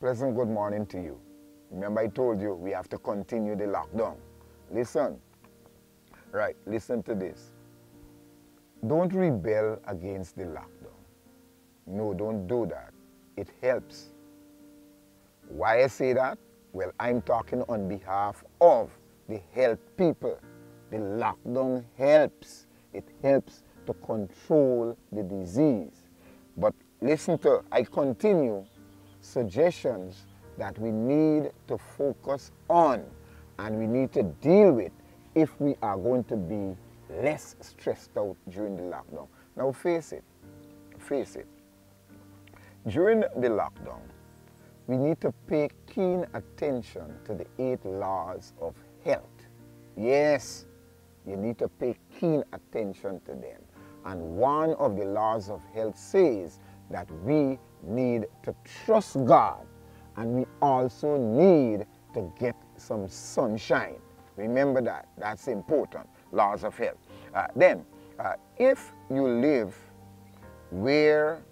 Pleasant good morning to you. Remember I told you we have to continue the lockdown. Listen. Right, listen to this. Don't rebel against the lockdown. No, don't do that. It helps. Why I say that? Well, I'm talking on behalf of the health people. The lockdown helps. It helps to control the disease. But listen to, I continue suggestions that we need to focus on and we need to deal with if we are going to be less stressed out during the lockdown. Now face it, face it. During the lockdown, we need to pay keen attention to the eight laws of health. Yes, you need to pay keen attention to them. And one of the laws of health says that we need to trust God and we also need to get some sunshine. Remember that. That's important. Laws of health. Uh, then, uh, if you live where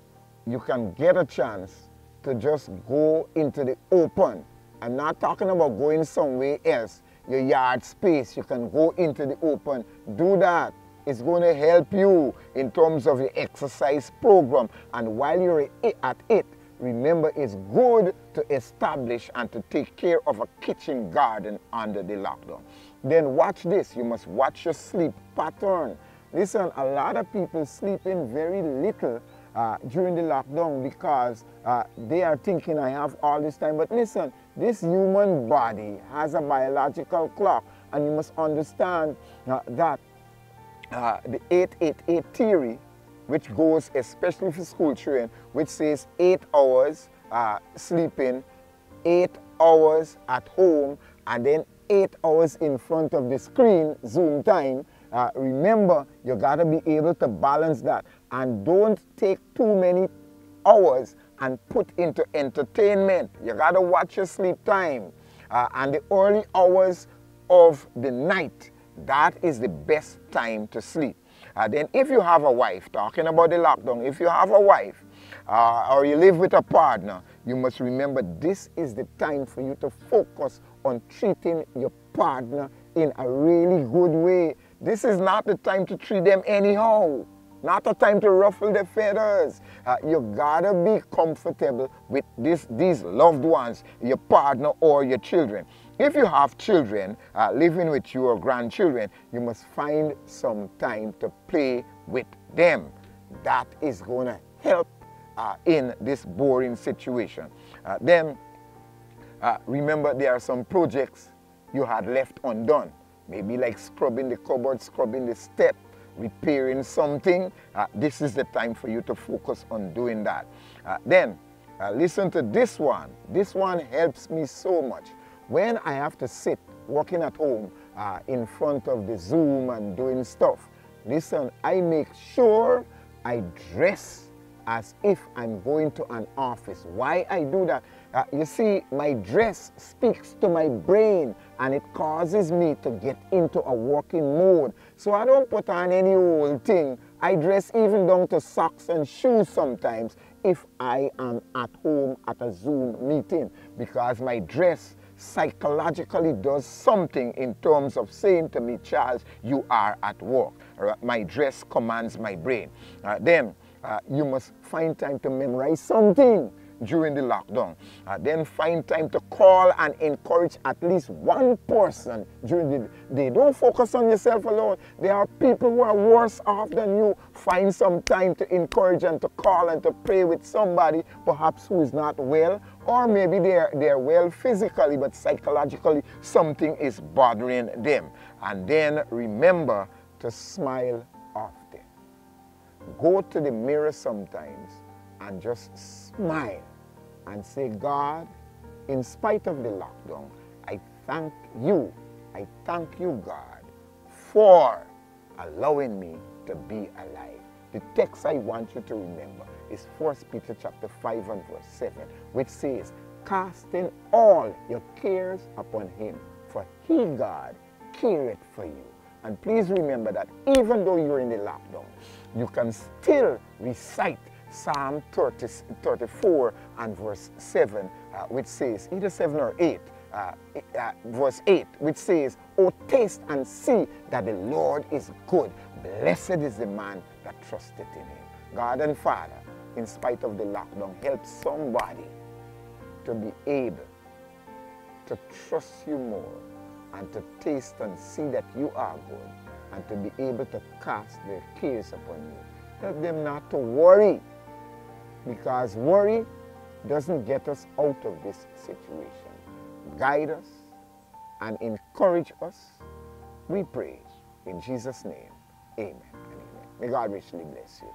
you can get a chance to just go into the open, I'm not talking about going somewhere else, your yard space, you can go into the open. Do that. It's going to help you in terms of your exercise program. And while you're at it, remember it's good to establish and to take care of a kitchen garden under the lockdown. Then watch this. You must watch your sleep pattern. Listen, a lot of people sleeping very little uh, during the lockdown because uh, they are thinking I have all this time. But listen, this human body has a biological clock and you must understand uh, that uh, the 888 theory, which goes especially for school children, which says eight hours uh, sleeping, eight hours at home, and then eight hours in front of the screen, Zoom time. Uh, remember, you gotta be able to balance that and don't take too many hours and put into entertainment. You gotta watch your sleep time. Uh, and the early hours of the night, that is the best time to sleep. Uh, then if you have a wife, talking about the lockdown, if you have a wife uh, or you live with a partner, you must remember this is the time for you to focus on treating your partner in a really good way. This is not the time to treat them anyhow. Not a time to ruffle the feathers. Uh, you gotta be comfortable with this, these loved ones, your partner or your children. If you have children uh, living with you or grandchildren, you must find some time to play with them. That is going to help uh, in this boring situation. Uh, then, uh, remember there are some projects you had left undone. Maybe like scrubbing the cupboard, scrubbing the step, repairing something. Uh, this is the time for you to focus on doing that. Uh, then, listen to this one. This one helps me so much. When I have to sit working at home uh, in front of the Zoom and doing stuff, listen, I make sure I dress as if I'm going to an office. Why I do that? Uh, you see, my dress speaks to my brain and it causes me to get into a working mode. So I don't put on any old thing. I dress even down to socks and shoes sometimes if I am at home at a Zoom meeting because my dress psychologically does something in terms of saying to me, Charles, you are at work. My dress commands my brain. Uh, then uh, you must find time to memorize something during the lockdown. Uh, then find time to call and encourage at least one person during the day. Don't focus on yourself alone. There are people who are worse off than you. Find some time to encourage and to call and to pray with somebody perhaps who is not well or maybe they're, they're well physically but psychologically something is bothering them. And then remember to smile often. Go to the mirror sometimes and just smile and say, God, in spite of the lockdown, I thank you. I thank you, God, for allowing me to be alive. The text I want you to remember is 1 Peter chapter 5 and verse 7, which says, Casting all your cares upon him, for he, God, careth for you. And please remember that even though you're in the lockdown, you can still recite Psalm 30, 34 and verse 7, uh, which says, either 7 or 8, uh, uh, verse 8, which says, Oh, taste and see that the Lord is good. Blessed is the man that trusted in him. God and Father, in spite of the lockdown, help somebody to be able to trust you more and to taste and see that you are good and to be able to cast their cares upon you. Help them not to worry because worry doesn't get us out of this situation. Guide us and encourage us. We pray in Jesus' name. Amen and amen. May God richly bless you.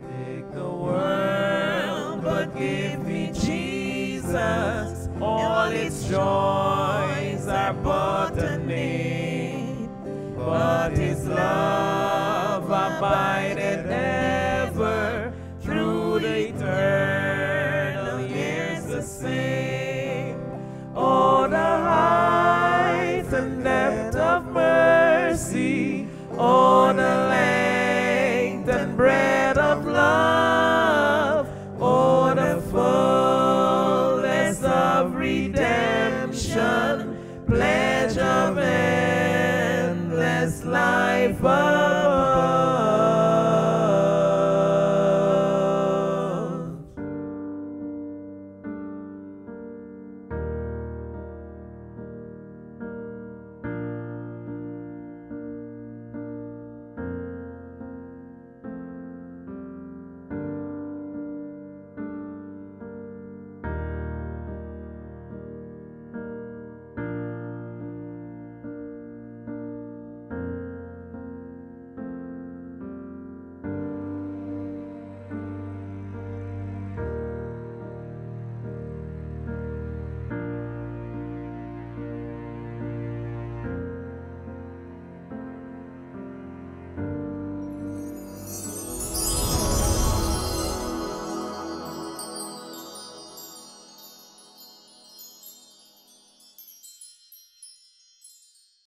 Take the world, but give me Jesus. All its joys are but a name, but His love abideth of love, oh, the fullness of redemption, pledge of endless life.